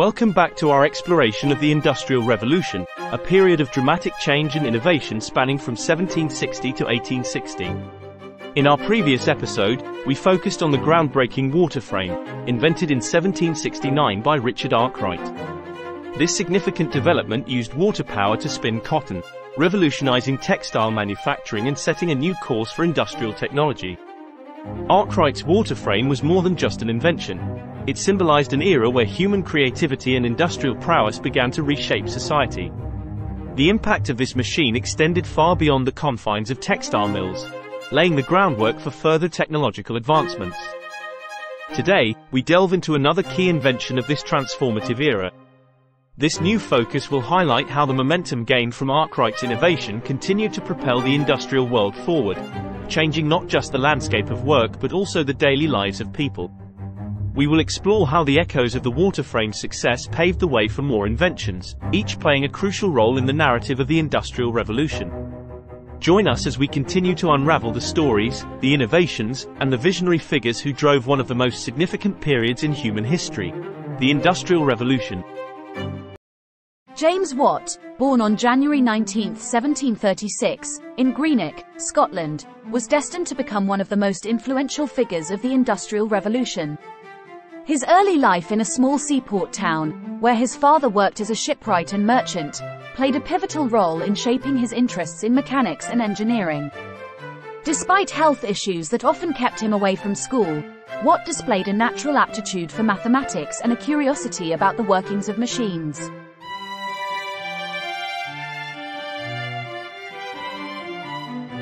Welcome back to our exploration of the Industrial Revolution, a period of dramatic change and innovation spanning from 1760 to 1860. In our previous episode, we focused on the groundbreaking water frame, invented in 1769 by Richard Arkwright. This significant development used water power to spin cotton, revolutionizing textile manufacturing and setting a new course for industrial technology. Arkwright's water frame was more than just an invention. It symbolized an era where human creativity and industrial prowess began to reshape society. The impact of this machine extended far beyond the confines of textile mills, laying the groundwork for further technological advancements. Today, we delve into another key invention of this transformative era. This new focus will highlight how the momentum gained from Arkwright's innovation continued to propel the industrial world forward, changing not just the landscape of work but also the daily lives of people. We will explore how the echoes of the water frame success paved the way for more inventions, each playing a crucial role in the narrative of the Industrial Revolution. Join us as we continue to unravel the stories, the innovations, and the visionary figures who drove one of the most significant periods in human history, the Industrial Revolution. James Watt, born on January 19, 1736, in Greenock, Scotland, was destined to become one of the most influential figures of the Industrial Revolution. His early life in a small seaport town, where his father worked as a shipwright and merchant, played a pivotal role in shaping his interests in mechanics and engineering. Despite health issues that often kept him away from school, Watt displayed a natural aptitude for mathematics and a curiosity about the workings of machines.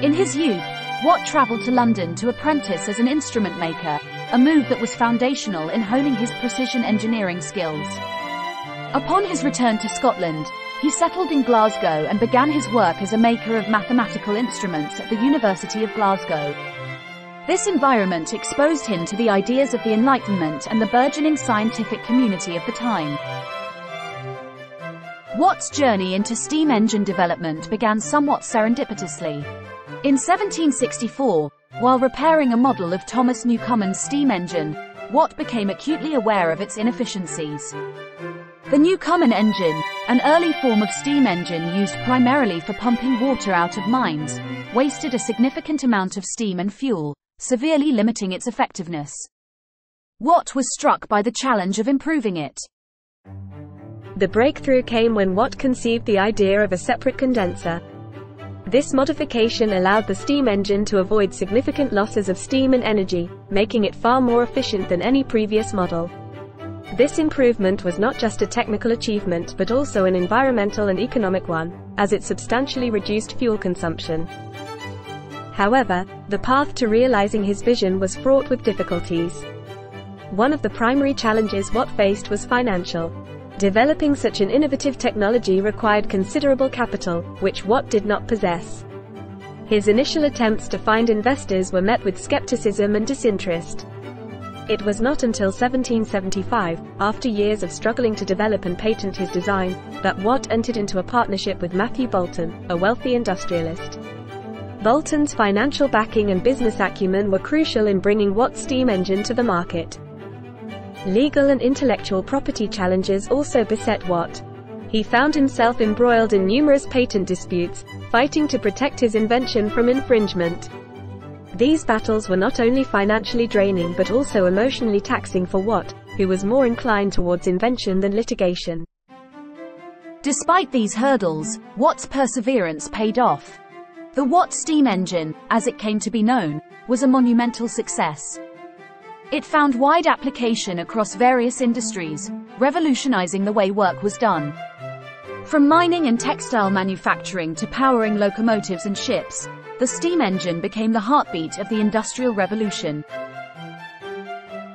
In his youth, Watt traveled to London to apprentice as an instrument maker, a move that was foundational in honing his precision engineering skills. Upon his return to Scotland, he settled in Glasgow and began his work as a maker of mathematical instruments at the University of Glasgow. This environment exposed him to the ideas of the Enlightenment and the burgeoning scientific community of the time. Watt's journey into steam engine development began somewhat serendipitously. In 1764, while repairing a model of Thomas Newcomen's steam engine, Watt became acutely aware of its inefficiencies. The Newcomen engine, an early form of steam engine used primarily for pumping water out of mines, wasted a significant amount of steam and fuel, severely limiting its effectiveness. Watt was struck by the challenge of improving it. The breakthrough came when Watt conceived the idea of a separate condenser, this modification allowed the steam engine to avoid significant losses of steam and energy, making it far more efficient than any previous model. This improvement was not just a technical achievement but also an environmental and economic one, as it substantially reduced fuel consumption. However, the path to realizing his vision was fraught with difficulties. One of the primary challenges Watt faced was financial. Developing such an innovative technology required considerable capital, which Watt did not possess. His initial attempts to find investors were met with skepticism and disinterest. It was not until 1775, after years of struggling to develop and patent his design, that Watt entered into a partnership with Matthew Boulton, a wealthy industrialist. Boulton's financial backing and business acumen were crucial in bringing Watt's steam engine to the market. Legal and intellectual property challenges also beset Watt. He found himself embroiled in numerous patent disputes, fighting to protect his invention from infringement. These battles were not only financially draining but also emotionally taxing for Watt, who was more inclined towards invention than litigation. Despite these hurdles, Watt's perseverance paid off. The Watt steam engine, as it came to be known, was a monumental success. It found wide application across various industries, revolutionizing the way work was done. From mining and textile manufacturing to powering locomotives and ships, the steam engine became the heartbeat of the Industrial Revolution.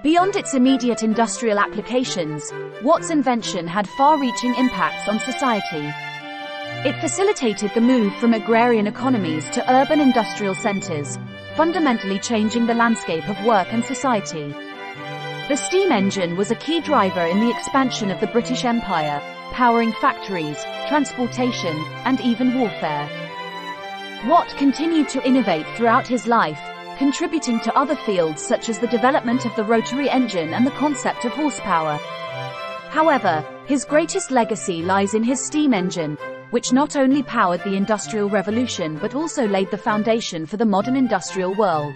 Beyond its immediate industrial applications, Watt's invention had far-reaching impacts on society. It facilitated the move from agrarian economies to urban industrial centers, fundamentally changing the landscape of work and society. The steam engine was a key driver in the expansion of the British Empire, powering factories, transportation, and even warfare. Watt continued to innovate throughout his life, contributing to other fields such as the development of the rotary engine and the concept of horsepower. However, His greatest legacy lies in his steam engine, which not only powered the Industrial Revolution but also laid the foundation for the modern industrial world.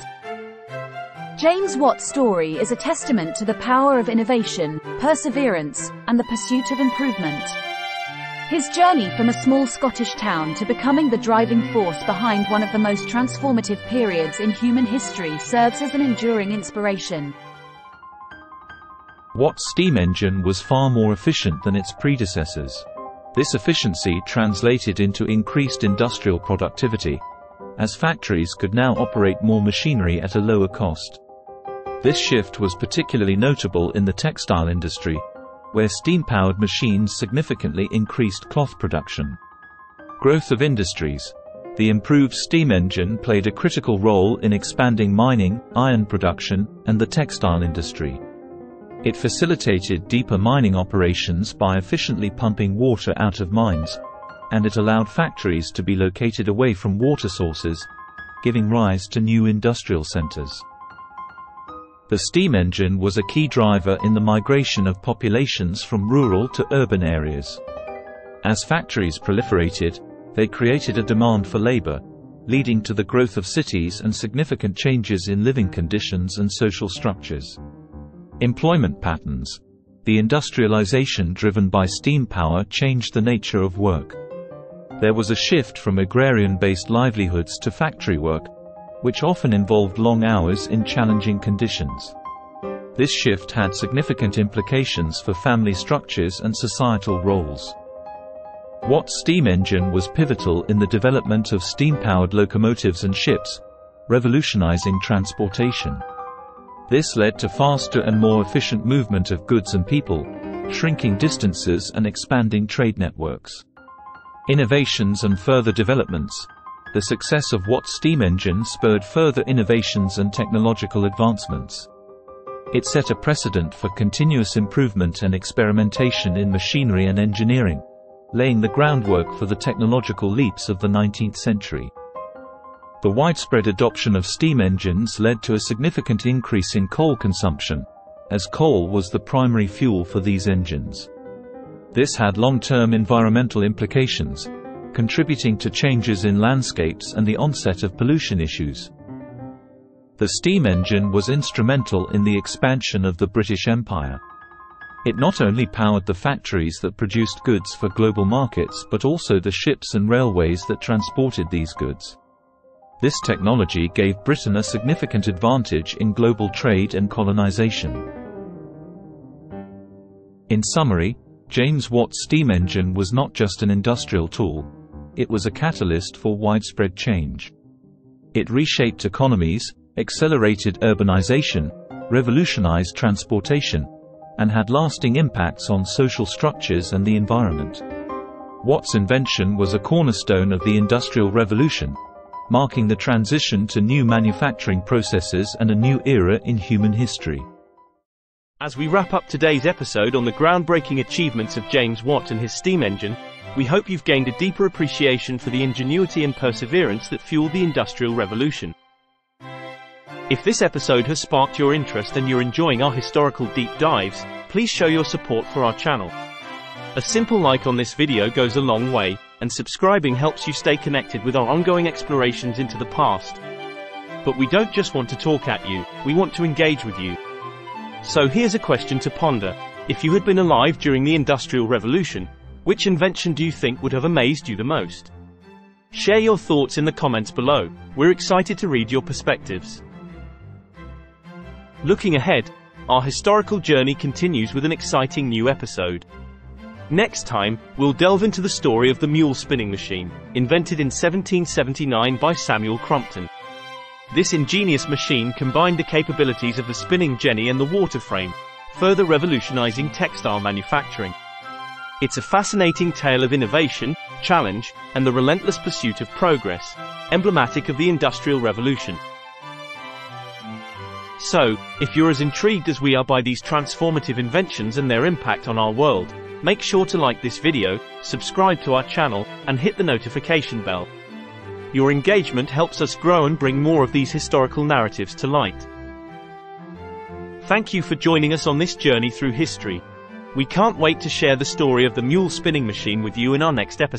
James Watt's story is a testament to the power of innovation, perseverance, and the pursuit of improvement. His journey from a small Scottish town to becoming the driving force behind one of the most transformative periods in human history serves as an enduring inspiration. Watt's steam engine was far more efficient than its predecessors. This efficiency translated into increased industrial productivity, as factories could now operate more machinery at a lower cost. This shift was particularly notable in the textile industry, where steam-powered machines significantly increased cloth production. Growth of industries. The improved steam engine played a critical role in expanding mining, iron production, and the textile industry. It facilitated deeper mining operations by efficiently pumping water out of mines, and it allowed factories to be located away from water sources, giving rise to new industrial centers. The steam engine was a key driver in the migration of populations from rural to urban areas. As factories proliferated, they created a demand for labor, leading to the growth of cities and significant changes in living conditions and social structures. Employment patterns. The industrialization driven by steam power changed the nature of work. There was a shift from agrarian-based livelihoods to factory work, which often involved long hours in challenging conditions. This shift had significant implications for family structures and societal roles. Watt's steam engine was pivotal in the development of steam-powered locomotives and ships, revolutionizing transportation. This led to faster and more efficient movement of goods and people, shrinking distances and expanding trade networks. Innovations and further developments, the success of Watt's steam engine spurred further innovations and technological advancements. It set a precedent for continuous improvement and experimentation in machinery and engineering, laying the groundwork for the technological leaps of the 19th century. The widespread adoption of steam engines led to a significant increase in coal consumption, as coal was the primary fuel for these engines. This had long-term environmental implications, contributing to changes in landscapes and the onset of pollution issues. The steam engine was instrumental in the expansion of the British Empire. It not only powered the factories that produced goods for global markets but also the ships and railways that transported these goods. This technology gave Britain a significant advantage in global trade and colonization. In summary, James Watt's steam engine was not just an industrial tool, it was a catalyst for widespread change. It reshaped economies, accelerated urbanization, revolutionized transportation, and had lasting impacts on social structures and the environment. Watt's invention was a cornerstone of the Industrial Revolution, marking the transition to new manufacturing processes and a new era in human history. As we wrap up today's episode on the groundbreaking achievements of James Watt and his steam engine, we hope you've gained a deeper appreciation for the ingenuity and perseverance that fueled the Industrial Revolution. If this episode has sparked your interest and you're enjoying our historical deep dives, please show your support for our channel. A simple like on this video goes a long way, and subscribing helps you stay connected with our ongoing explorations into the past. But we don't just want to talk at you, we want to engage with you. So here's a question to ponder. If you had been alive during the Industrial Revolution, which invention do you think would have amazed you the most? Share your thoughts in the comments below. We're excited to read your perspectives. Looking ahead, our historical journey continues with an exciting new episode. Next time, we'll delve into the story of the mule spinning machine, invented in 1779 by Samuel Crompton. This ingenious machine combined the capabilities of the spinning jenny and the water frame, further revolutionizing textile manufacturing. It's a fascinating tale of innovation, challenge, and the relentless pursuit of progress, emblematic of the Industrial Revolution. So, if you're as intrigued as we are by these transformative inventions and their impact on our world, make sure to like this video, subscribe to our channel, and hit the notification bell. Your engagement helps us grow and bring more of these historical narratives to light. Thank you for joining us on this journey through history. We can't wait to share the story of the mule spinning machine with you in our next episode.